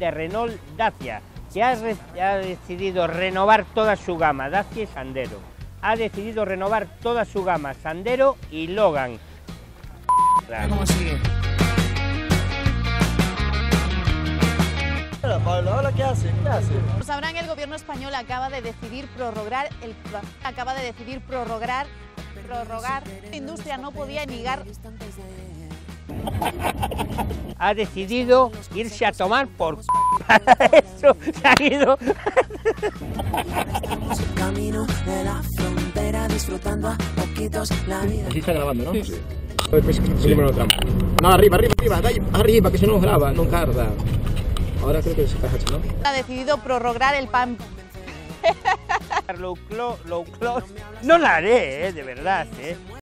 de Renault Dacia, que ha, ha decidido renovar toda su gama, Dacia y Sandero. Ha decidido renovar toda su gama, Sandero y Logan. ¿Cómo sigue? Hola Pablo, hola, ¿qué hace? ¿Qué hace? Como sabrán, el gobierno español acaba de decidir prorrogar el acaba de decidir prorrogar prorrogar. La industria no podía negar ha decidido irse a tomar por para eso se ha ido camino de la frontera disfrutando a poquitos la vida. Aquí está grabando, ¿no? Sí. Después subimos otra. No, arriba, arriba, arriba, arriba, que se nos graba, non carda. Ahora creo que se está ¿no? Ha decidido prorrogar el pan. low, low, low, no la haré, eh, de verdad, eh.